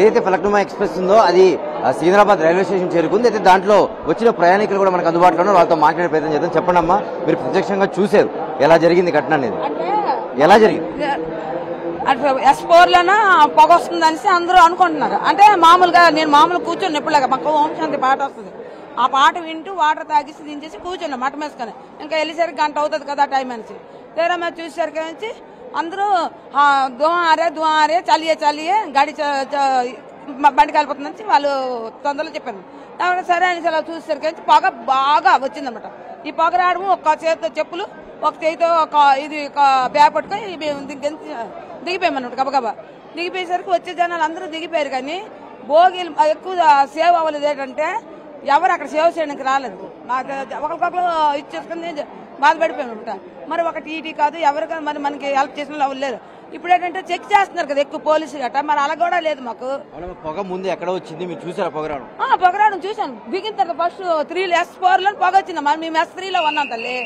ఏదైతే ఫలక్నుమా ఎక్స్ప్రెస్ ఉందో అది సికింద్రాబాద్ రైల్వే స్టేషన్ చేరుకుంది. అయితే దాంట్లో వచ్చిన ప్రయాణికులు కూడా మనకు అందుబాటులో వాళ్ళతో మాట్లాడే ప్రయత్నం చేద్దాం. చెప్పండి అమ్మా మీరు ప్రత్యక్షంగా చూశారు ఎలా జరిగింది ఘటన అనేది. ఎలా జరిగింది? ఎస్ ఫోర్ లోన పొగ వస్తుంది అనేసి అందరూ అనుకుంటున్నారు. అంటే మామూలుగా నేను మామూలు కూర్చొని ఎప్పుడులాగా మాకు ఓం శాంతి పాట వస్తుంది. ఆ పాట వింటూ వాటర్ తాగేసి దించేసి కూర్చున్నాం మట వేసుకొని ఇంకా వెళ్ళేసరికి గంట అవుతుంది కదా టైం అనేసి. తీరా మేము చూసేసరికి అందరూ ఆ, దువారే చలియే చలియే గాడి చ- చ- బండికి వెళ్ళిపోతుందని వాళ్ళు తొందరలో చెప్పారు. కాబట్టి సరే అని అలా చూసేసరికి పొగ బాగా వచ్చిందనమాట. ఈ పొగ రావడము ఒక చేతితో చెప్పులు ఒక చేతితో ఒక ఇది ఒక బ్యాగ్ పట్టుకొని మేము దిగిపోయామన్నమాట గబగబా. దిగిపోయేసరికి వచ్చే జనాలు అందరూ దిగిపోయారు కానీ భోగిలు ఎక్కువ సేవ్ అవ్వలేదు ఏంటంటే ఎవరు అక్కడ సేవ చేయడానికి రాలేదు. మాకు ఒకరికొకరు ఇచ్చేసుకుని బాధపడిపోయామన్నమాట మరి ఒక టీటీ కాదు ఎవరికైనా మరి మనకి హెల్ప్ చేసిన వాళ్ళు లేరు. ఇప్పుడు ఏంటంటే చెక్ చేస్తున్నారు కదా ఎక్కువ పోలీసులు గట్ట మరి అలా కూడా లేదు మాకు. పొగ ముందు ఎక్కడ వచ్చింది? మీరు చూసారా పొగ రావడం ఆ, పొగ రావడం చూశాను. దిగిన తర్వాత ఫస్ట్ త్రీ ఎస్ ఫోర్లో పొగ వచ్చింది. మరి మేము ఎస్ త్రీలో ఉన్నాం తల్లి.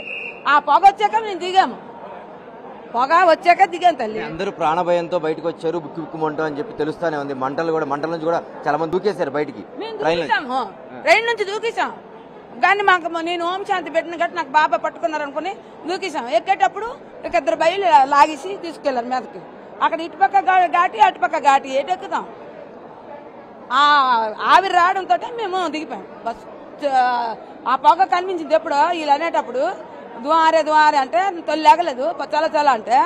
ఆ పొగ వచ్చాక మేము దిగాము. పొగ వచ్చాక దిగాం తల్లి. అందరూ ప్రాణభయంతో బయటకు వచ్చారు బుక్కి బుక్కుమంటూ అని చెప్పి తెలుస్తానే ఉంది. మంటలు కూడా మంటల నుంచి కూడా చాలా మంది దూకేశారు బయటికి. ట్రైన్ నుంచి. దూకేసాము రైలు నుంచి దూకేసాం కానీ మాకు నేను ఓం శాంతి పెట్టిన గట్టి నాకు బాబా పట్టుకున్నారు అనుకుని దూకేశాం. ఎక్కేటప్పుడు ఇక ఇద్దరు బయలు లాగేసి తీసుకెళ్ళారు మీదకి. అక్కడ ఇటుపక్క ఘాటి అటుపక్క ఘాటి ఏటు ఎక్కుతాం ఆ ఆవిరి రావడంతో మేము దిగిపోయాం. బస్ ఆ పొగ కనిపించింది ఎప్పుడు వీళ్ళు అనేటప్పుడు. దువారే దువారే అంటే తొలి లేగలేదు. చాలా చాలా అంటే.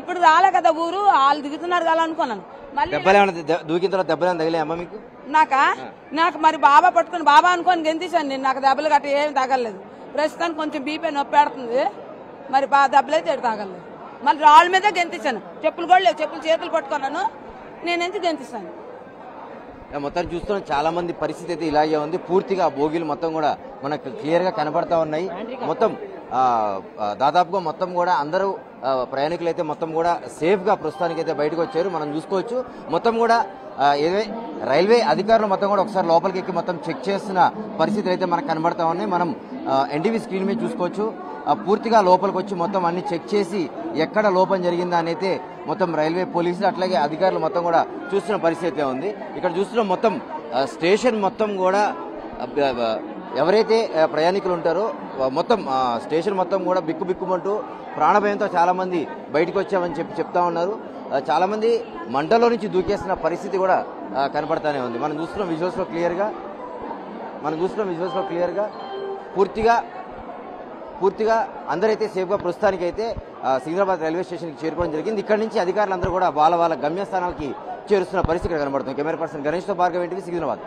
ఇప్పుడు రాలే కదా ఊరు. వాళ్ళు దిగుతున్నారు కదా అనుకున్నాను. దెబ్బలు ఏమైనా దూకిన తర్వాత దెబ్బలు ఏమైనా మీకు? నాకా? నాకు మరి బాబా పట్టుకుని బాబా అనుకొని గెంతేసాను నేను. నాకు దెబ్బలు గట్ట ఏమి తగలేదు ప్రస్తుతానికి కొంచెం బీపీ నొప్పి పెడుతుంది మరి దెబ్బలు అయితే తగలేదు మళ్ళీ రాళ్ళ మీదే గెంతేసాను చెప్పులు కూడా లేవు. చెప్పులు చేతులు పట్టుకున్నాను. నేను ఎందుకు గెంతిస్తాను ఆ మొత్తం చూస్తున్నాం. చాలా మంది పరిస్థితి అయితే ఇలాగే ఉంది. పూర్తిగా ఆ బోగీలు మొత్తం కూడా మనకు క్లియర్గా కనబడతా ఉన్నాయి మొత్తం దాదాపుగా మొత్తం కూడా అందరూ ప్రయాణికులు అయితే మొత్తం కూడా సేఫ్గా ప్రస్తుతానికి అయితే బయటకు వచ్చారు. మనం చూసుకోవచ్చు. మొత్తం కూడా ఏదే రైల్వే అధికారులు మొత్తం కూడా ఒకసారి లోపలికి ఎక్కి మొత్తం చెక్ చేస్తున్న పరిస్థితులు అయితే మనకు కనబడతా ఉన్నాయి. మనం ఎన్టీవీ స్క్రీన్ మీద చూసుకోవచ్చు. పూర్తిగా లోపలికి వచ్చి మొత్తం అన్ని చెక్ చేసి ఎక్కడ లోపం జరిగిందా అనైతే మొత్తం రైల్వే పోలీసులు అట్లాగే అధికారులు మొత్తం కూడా చూస్తున్న పరిస్థితి అయితే ఉంది. ఇక్కడ చూస్తున్న మొత్తం స్టేషన్ మొత్తం కూడా ఎవరైతే ప్రయాణికులు ఉంటారో మొత్తం స్టేషన్ మొత్తం కూడా బిక్కు బిక్కుమంటూ ప్రాణభయంతో చాలామంది బయటకు వచ్చామని చెప్పి చెప్తా ఉన్నారు. చాలామంది మంటలో నుంచి దూకేస్తున్న పరిస్థితి కూడా కనపడతానే ఉంది. మనం చూస్తున్నాం విజువల్స్లో క్లియర్గా మనం చూస్తున్నాం విజువల్స్లో క్లియర్గా పూర్తిగా పూర్తిగా అందరైతే సేఫ్గా ప్రస్తుతానికి అయితే సికింద్రాబాద్ రైల్వే స్టేషన్కి చేరుకోవడం జరిగింది. ఇక్కడ నుంచి అధికారులందరూ కూడా వాళ్ళ వాళ్ళ గమ్యస్థానాలకి చేరుస్తున్న పరిస్థితి ఇక్కడ కనబడుతుంది. కెమెరా పర్సన్ గణేష్తో భార్గవ ఏంటివి సికింద్రాబాద్.